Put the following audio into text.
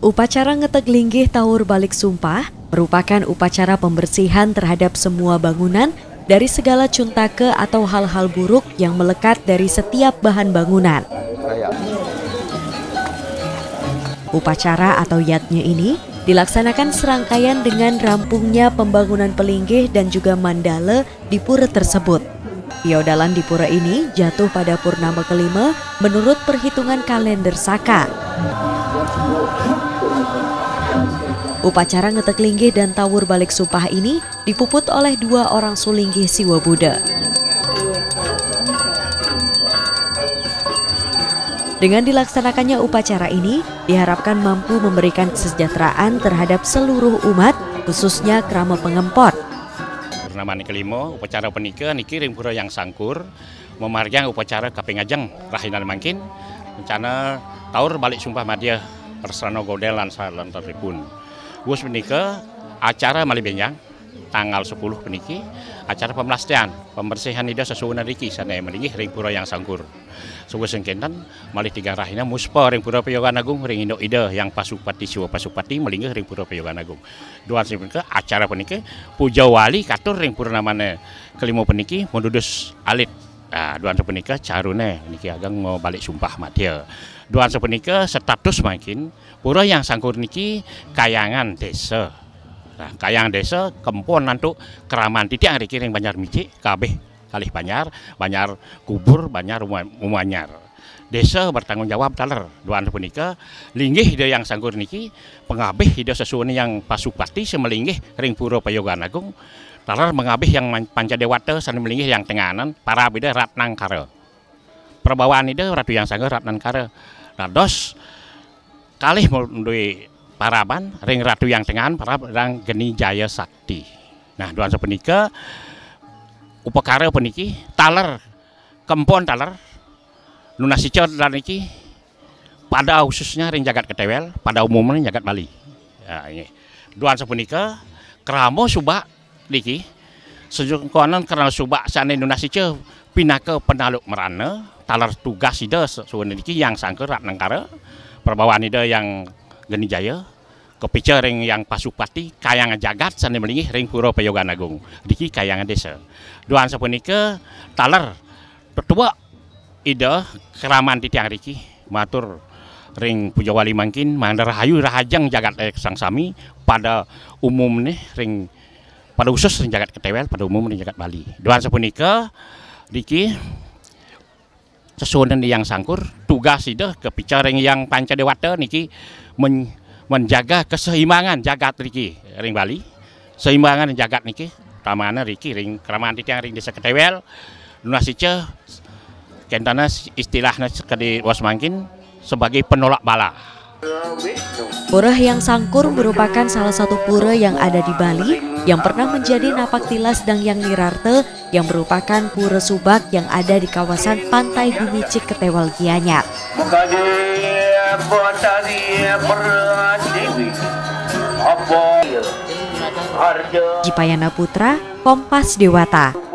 Upacara ngetek linggih Tawur Balik Sumpah merupakan upacara pembersihan terhadap semua bangunan dari segala cuntake atau hal-hal buruk yang melekat dari setiap bahan bangunan. Upacara atau yatnya ini dilaksanakan serangkaian dengan rampungnya pembangunan pelinggih dan juga mandala di pura tersebut. Piodalan di pura ini jatuh pada purnama kelima menurut perhitungan kalender Saka. Upacara ngetek linggih dan tawur balik sumpah ini dipuput oleh dua orang sulinggih siwa Buddha. Dengan dilaksanakannya upacara ini, diharapkan mampu memberikan kesejahteraan terhadap seluruh umat, khususnya kerama pengempot. Purnama ni kelima, upacara penika niki ring pura yang sangkur, memarjang upacara kapingajeng rahinan mangkin, rencana taur balik sumpah madya persrano godelan salan teripun. Gus menika acara Malibenyang tanggal 10 peniki acara pemelastian pembersihan ida sesuatu riki sana melingih ring pura yang sangkur. Suwe sengkentan malih tiga rahina muspa ring pura Peyogan Agung ring indo ida yang pasupati siwa pasupati melingih ring pura Peyogan Agung. Dua sebenarnya acara peniki puja wali katur ring pura namanya kelima peniki mendudus alit Nah, duan sepenika carune niki agak mau balik sumpah matia. Duan sepenika status makin pura yang sangkur niki kayangan desa. Nah, kayangan desa kempon nantu keraman titik yang dikiring Banjar Mici kabeh kalih Banjar, Banjar kubur, Banjar umanyar. Desa bertanggung jawab taler duan sepenika linggih ide yang sangkur niki pengabeh ide sesuatu yang pasupati semelinggih ring pura Payogan Agung Talar mengabih yang panca dewata sana melinggih yang tenganan para bida ratnang kara. Perbawaan ide ratu yang sangga ratnang kara. Nah dos kalih mendui paraban ring ratu yang tenganan para rang geni jaya sakti. Nah duan sepenika upakara peniki talar kempon talar lunasico dan iki pada khususnya ring jagat ketewel pada umumnya jagat Bali. Ya, ini. Duan sepenika keramo subak niki sejengkonan karena subak sana Indonesia ce pindah ke penaluk merana talar tugas ida suwan niki yang sangker rat nangkara perbawaan ida yang geni jaya kepica ring yang pasupati kayangan jagat sana melingih ring pura Payogan Agung diki kayangan desa duan sapunika talar tetua ida keraman di tiang riki. Matur ring puja wali mangkin. Mandar rahayu rahajang jagat sang sami. Pada umum nih ring pada khusus jagat ketewel pada umum jagat Bali. Doan sepunika Diki sesuatu yang sangkur tugas itu kepicaring yang panca dewata niki men, menjaga keseimbangan jagat Riki ring Bali. Seimbangan jagat niki tamana Riki ring keramaan yang ring desa ketewel lunasice kentana istilahnya sekali wasmangkin sebagai penolak bala Pura yang Sangkur merupakan salah satu pura yang ada di Bali yang pernah menjadi napak tilas Dang Yang Nirarte yang merupakan pura subak yang ada di kawasan Pantai Bumicik Ketewal Gianyar. Jipayana Putra, Kompas Dewata.